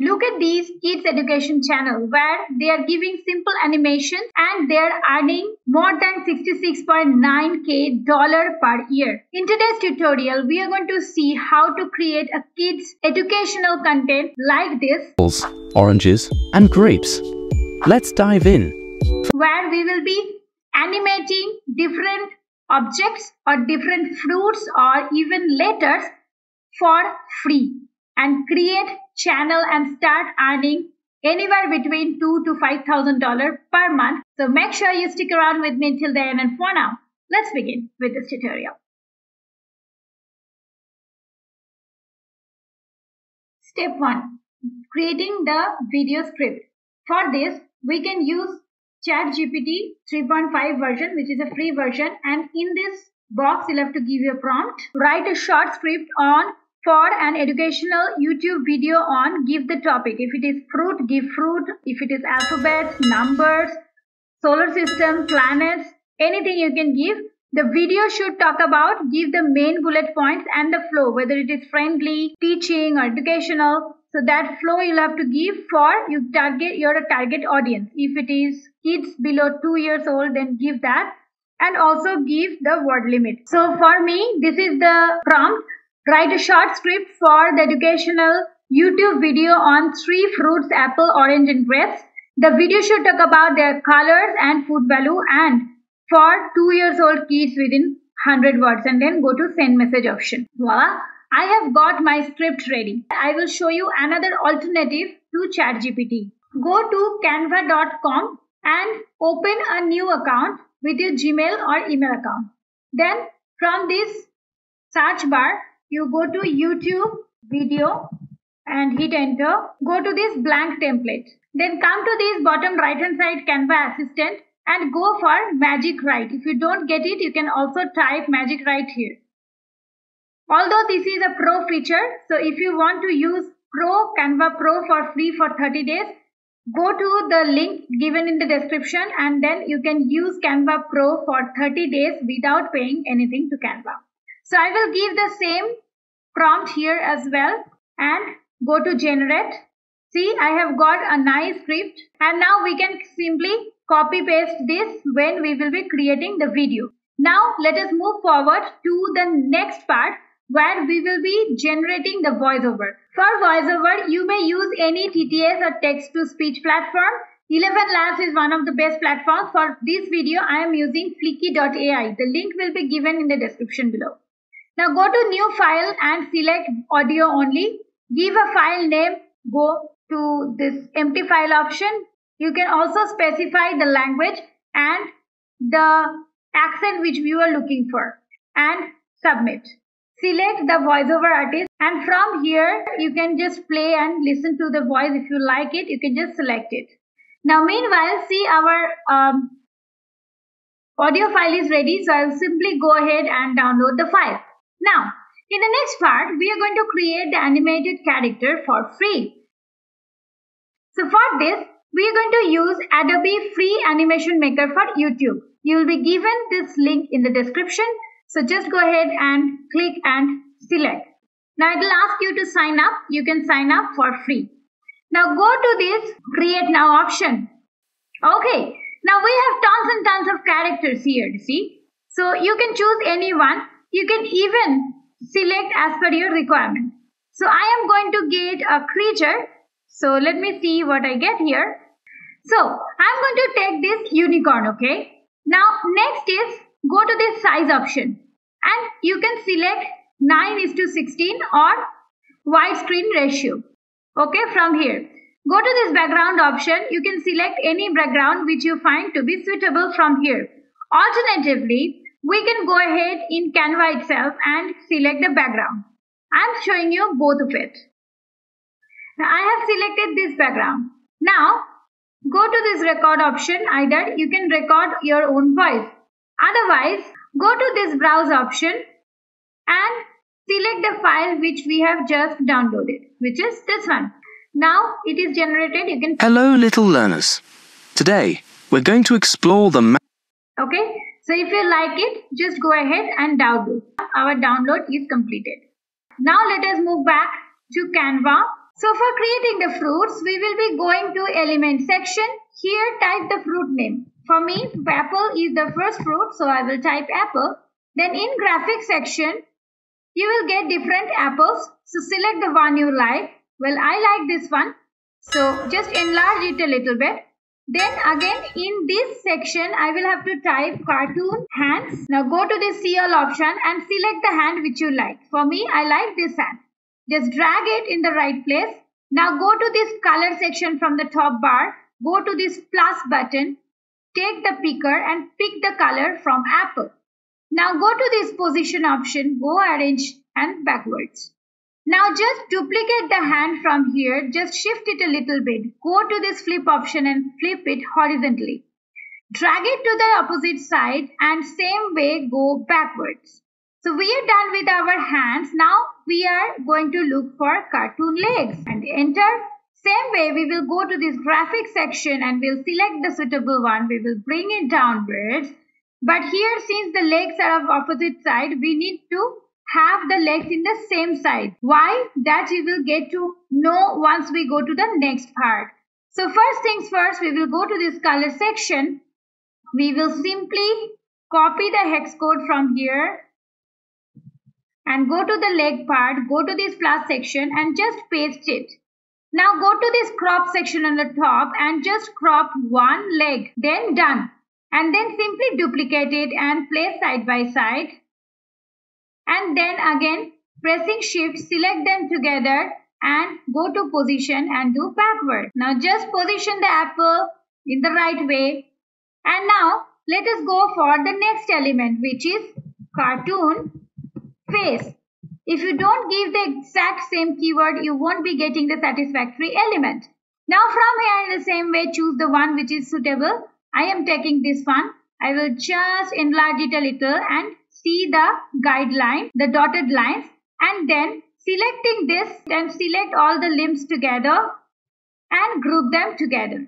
Look at these kids education channel where they are giving simple animations and they're earning more than 66.9k dollar per year. In today's tutorial, we are going to see how to create a kids educational content like this. Oranges and grapes. Let's dive in. Where we will be animating different objects or different fruits or even letters for free and create channel and start earning anywhere between two to five thousand dollar per month. So make sure you stick around with me till the end. And for now, let's begin with this tutorial. Step one: creating the video script. For this, we can use ChatGPT 3.5 version, which is a free version, and in this box, you'll have to give your prompt. Write a short script on for an educational YouTube video on give the topic. If it is fruit, give fruit. If it is alphabets, numbers, solar system, planets, anything you can give. The video should talk about, give the main bullet points and the flow, whether it is friendly, teaching or educational. So that flow you'll have to give for you target your target audience. If it is kids below two years old, then give that and also give the word limit. So for me, this is the prompt. Write a short script for the educational YouTube video on three fruits, apple, orange and grapes. The video should talk about their colors and food value and for two years old kids within 100 words and then go to send message option. Voila. I have got my script ready. I will show you another alternative to ChatGPT. Go to canva.com and open a new account with your Gmail or email account. Then from this search bar, you go to YouTube video and hit enter. Go to this blank template. Then come to this bottom right hand side Canva assistant and go for magic write. If you don't get it, you can also type magic write here. Although this is a pro feature, so if you want to use Pro Canva Pro for free for 30 days, go to the link given in the description and then you can use Canva Pro for 30 days without paying anything to Canva. So I will give the same prompt here as well and go to generate. See, I have got a nice script and now we can simply copy paste this when we will be creating the video. Now let us move forward to the next part where we will be generating the voiceover. For voiceover, you may use any TTS or text to speech platform. 11 Labs is one of the best platforms. For this video, I am using Fliki.ai. The link will be given in the description below. Now go to new file and select audio only. Give a file name. Go to this empty file option. You can also specify the language and the accent which you are looking for and submit. Select the voiceover artist and from here you can just play and listen to the voice. If you like it, you can just select it. Now meanwhile, see our um, audio file is ready. So I'll simply go ahead and download the file. Now, in the next part, we are going to create the animated character for free. So for this, we are going to use Adobe Free Animation Maker for YouTube. You will be given this link in the description. So just go ahead and click and select. Now it will ask you to sign up. You can sign up for free. Now go to this create now option. Okay. Now we have tons and tons of characters here. See. So you can choose any one you can even select as per your requirement. So I am going to get a creature. So let me see what I get here. So I'm going to take this unicorn, okay? Now next is go to this size option and you can select 9 is to 16 or widescreen ratio. Okay, from here. Go to this background option. You can select any background which you find to be suitable from here. Alternatively, we can go ahead in Canva itself and select the background. I'm showing you both of it. Now I have selected this background. Now go to this record option either you can record your own voice. Otherwise go to this browse option and select the file which we have just downloaded which is this one. Now it is generated you can Hello little learners. Today we're going to explore the Okay so if you like it, just go ahead and download. Our download is completed. Now let us move back to Canva So for creating the fruits, we will be going to element section. Here type the fruit name. For me, apple is the first fruit, so I will type apple. Then in graphic section, you will get different apples. So select the one you like. Well, I like this one. So just enlarge it a little bit. Then again in this section, I will have to type cartoon hands. Now go to the see all option and select the hand which you like. For me, I like this hand. Just drag it in the right place. Now go to this color section from the top bar. Go to this plus button. Take the picker and pick the color from apple. Now go to this position option. Go arrange and backwards. Now just duplicate the hand from here. Just shift it a little bit. Go to this flip option and flip it horizontally. Drag it to the opposite side and same way go backwards. So we are done with our hands. Now we are going to look for cartoon legs and enter. Same way we will go to this graphic section and we'll select the suitable one. We will bring it downwards. But here since the legs are of opposite side, we need to have the legs in the same side. Why? That you will get to know once we go to the next part. So first things first, we will go to this color section. We will simply copy the hex code from here and go to the leg part, go to this plus section and just paste it. Now go to this crop section on the top and just crop one leg, then done. And then simply duplicate it and place side by side and then again pressing shift select them together and go to position and do backward. Now just position the apple in the right way and now let us go for the next element which is cartoon face. If you don't give the exact same keyword you won't be getting the satisfactory element. Now from here in the same way choose the one which is suitable. I am taking this one. I will just enlarge it a little and see the guideline, the dotted lines and then selecting this and select all the limbs together and group them together.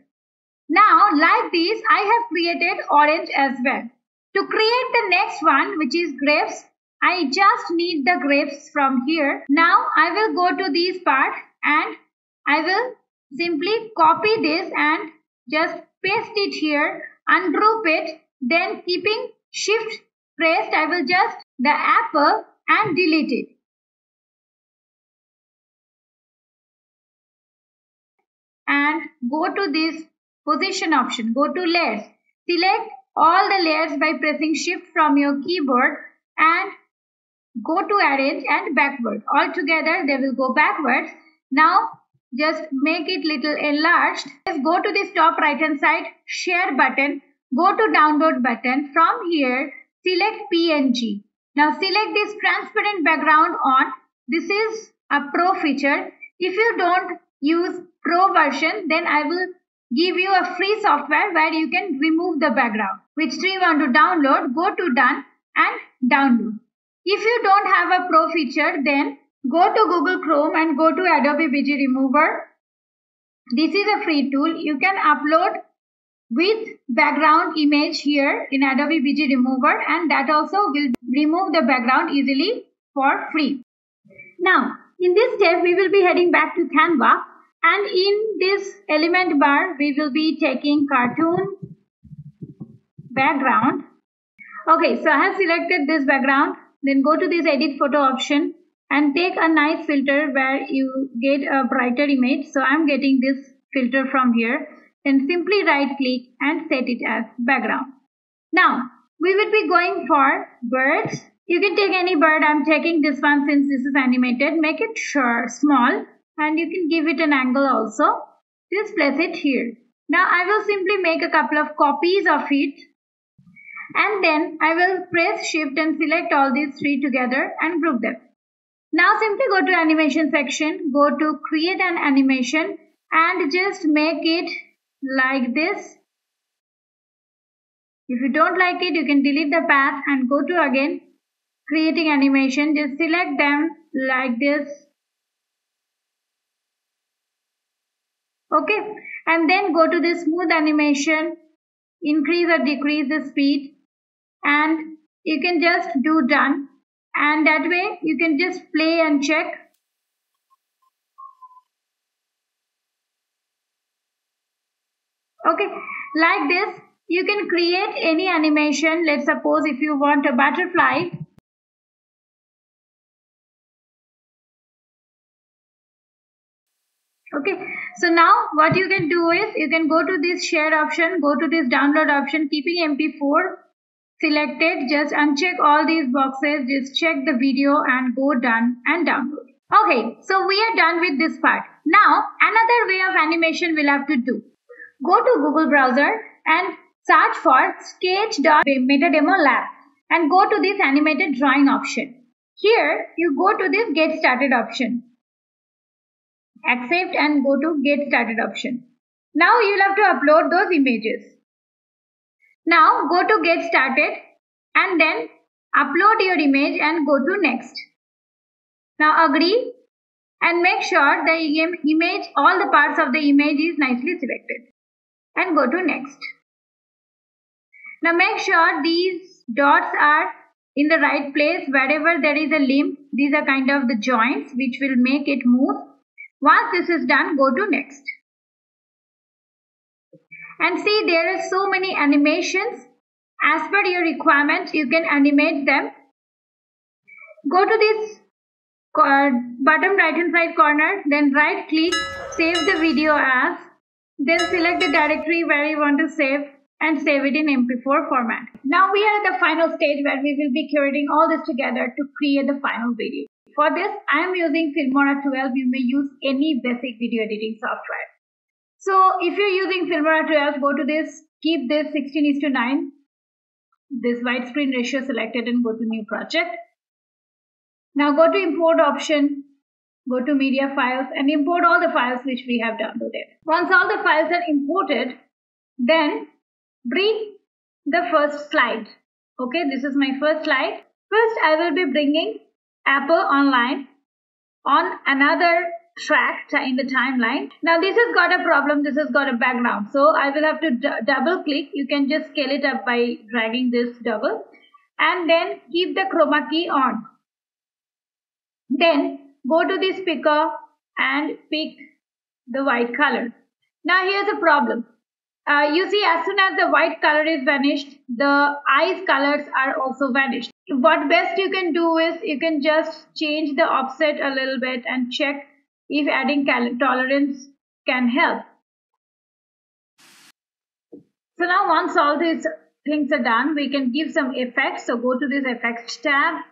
Now like these I have created orange as well. To create the next one which is grapes, I just need the grapes from here. Now I will go to this part and I will simply copy this and just paste it here, ungroup it, then keeping shift pressed, I will just the apple and delete it. And go to this position option, go to layers. Select all the layers by pressing shift from your keyboard and go to arrange and backward. All together they will go backwards. Now just make it little enlarged. Just go to this top right hand side share button. Go to download button. From here select PNG. Now select this transparent background on. This is a pro feature. If you don't use pro version then I will give you a free software where you can remove the background. Which tree you want to download, go to done and download. If you don't have a pro feature then go to Google Chrome and go to Adobe BG Remover. This is a free tool. You can upload with background image here in Adobe BG Remover and that also will remove the background easily for free. Now, in this step, we will be heading back to Canva and in this element bar, we will be taking cartoon background. Okay, so I have selected this background. Then go to this edit photo option and take a nice filter where you get a brighter image. So I'm getting this filter from here then simply right click and set it as background. Now, we will be going for birds. You can take any bird. I'm taking this one since this is animated. Make it sure, small and you can give it an angle also. Just place it here. Now I will simply make a couple of copies of it and then I will press shift and select all these three together and group them. Now simply go to animation section, go to create an animation and just make it like this. If you don't like it, you can delete the path and go to again creating animation. Just select them like this. Okay. And then go to the smooth animation. Increase or decrease the speed. And you can just do done. And that way you can just play and check Okay, like this, you can create any animation. Let's suppose if you want a butterfly, okay. So now what you can do is you can go to this share option go to this download option keeping mp4 selected just uncheck all these boxes just check the video and go done and download. Okay. So we are done with this part. Now another way of animation we'll have to do go to google browser and search for sketch.metademolab and go to this animated drawing option here you go to this get started option accept and go to get started option. Now you'll have to upload those images. Now go to get started and then upload your image and go to next. Now agree and make sure the image, all the parts of the image is nicely selected and go to next. Now make sure these dots are in the right place wherever there is a limb. These are kind of the joints which will make it move once this is done, go to next. And see there are so many animations. As per your requirements, you can animate them. Go to this bottom right hand side corner, then right click, save the video as, then select the directory where you want to save and save it in MP4 format. Now we are at the final stage where we will be curating all this together to create the final video. For this, I am using Filmora 12. You may use any basic video editing software. So if you're using Filmora 12, go to this, keep this 16 is to 9, this widescreen ratio selected and go to new project. Now go to import option, go to media files and import all the files which we have downloaded. Once all the files are imported, then bring the first slide. Okay, this is my first slide. First, I will be bringing Apple online on another track in the timeline. Now this has got a problem. This has got a background. So I will have to double click. You can just scale it up by dragging this double and then keep the chroma key on. Then go to this picker and pick the white color. Now here's a problem. Uh, you see as soon as the white color is vanished, the eyes colors are also vanished what best you can do is you can just change the offset a little bit and check if adding tolerance can help. So now once all these things are done, we can give some effects. So go to this effects tab.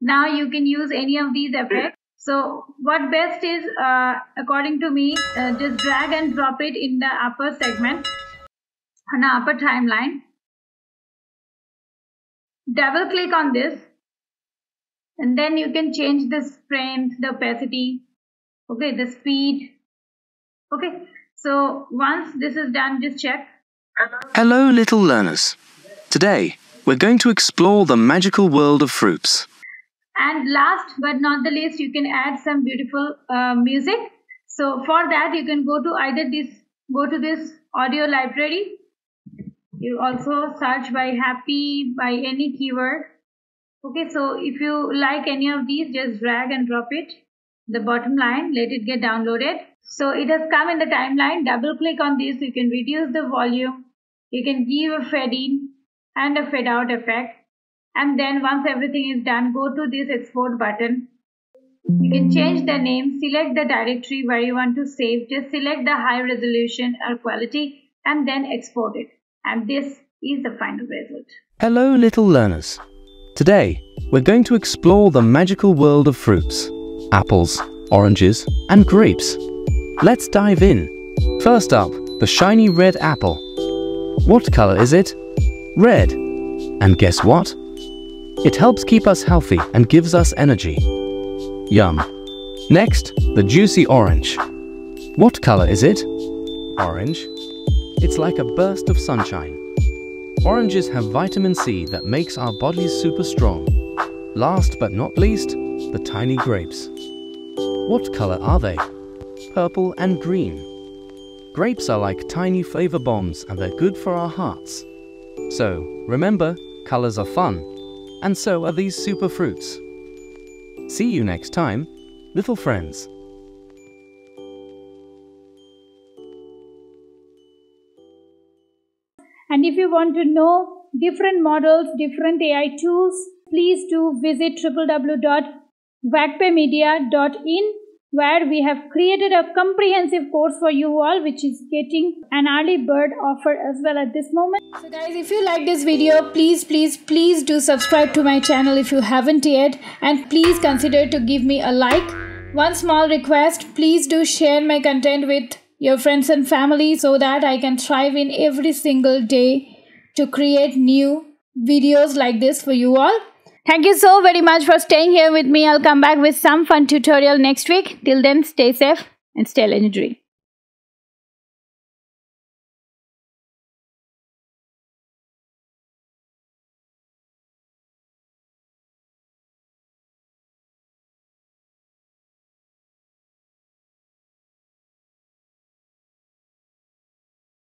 Now you can use any of these effects. So what best is, uh, according to me, uh, just drag and drop it in the upper segment, on the upper timeline. Double click on this and then you can change this frame the opacity okay the speed okay. So once this is done just check. Hello little learners. Today we're going to explore the magical world of fruits and last but not the least you can add some beautiful uh, music. So for that you can go to either this go to this audio library. You also search by happy by any keyword. Okay so if you like any of these just drag and drop it. The bottom line let it get downloaded. So it has come in the timeline. Double click on this. You can reduce the volume. You can give a fade in and a fade out effect and then once everything is done go to this export button you can change the name select the directory where you want to save just select the high resolution or quality and then export it and this is the final result. Hello little learners. Today, we're going to explore the magical world of fruits, apples, oranges and grapes. Let's dive in. First up, the shiny red apple. What color is it? Red. And guess what? It helps keep us healthy and gives us energy. Yum. Next, the juicy orange. What color is it? Orange. It's like a burst of sunshine. Oranges have vitamin C that makes our bodies super strong. Last but not least, the tiny grapes. What color are they? Purple and green. Grapes are like tiny flavor bombs and they're good for our hearts. So, remember, colors are fun. And so are these super fruits. See you next time, little friends. And if you want to know different models, different AI tools, please do visit www.vagpemedia.in where we have created a comprehensive course for you all which is getting an early bird offer as well at this moment. So guys if you like this video please please please do subscribe to my channel if you haven't yet. And please consider to give me a like. One small request please do share my content with your friends and family so that i can thrive in every single day to create new videos like this for you all Thank you so very much for staying here with me. I'll come back with some fun tutorial next week. Till then, stay safe and stay legendary.